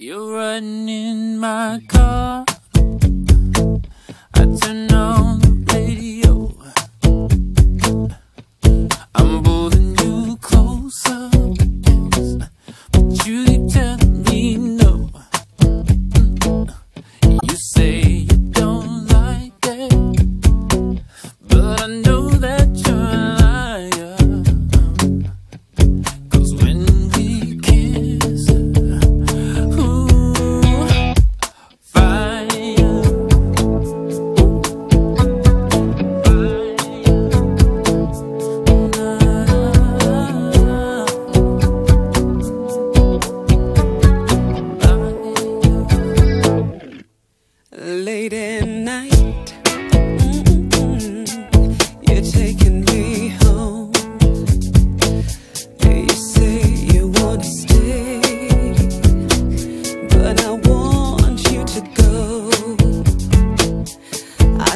You're running in my car. I turn on the radio. I'm pulling you closer, but you keep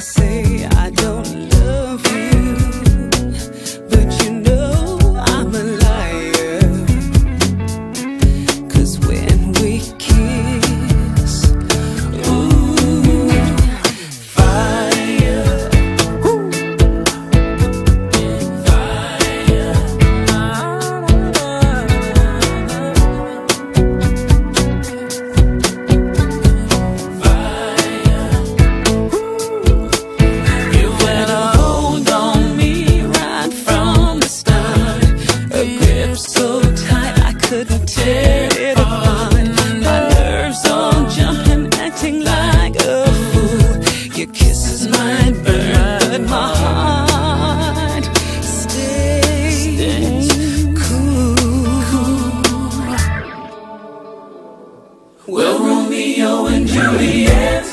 say I so tight I couldn't tear it apart. My nerves all jumping, acting like a fool. Your kisses might burn, but my heart stays cool. Well, Romeo and Juliet.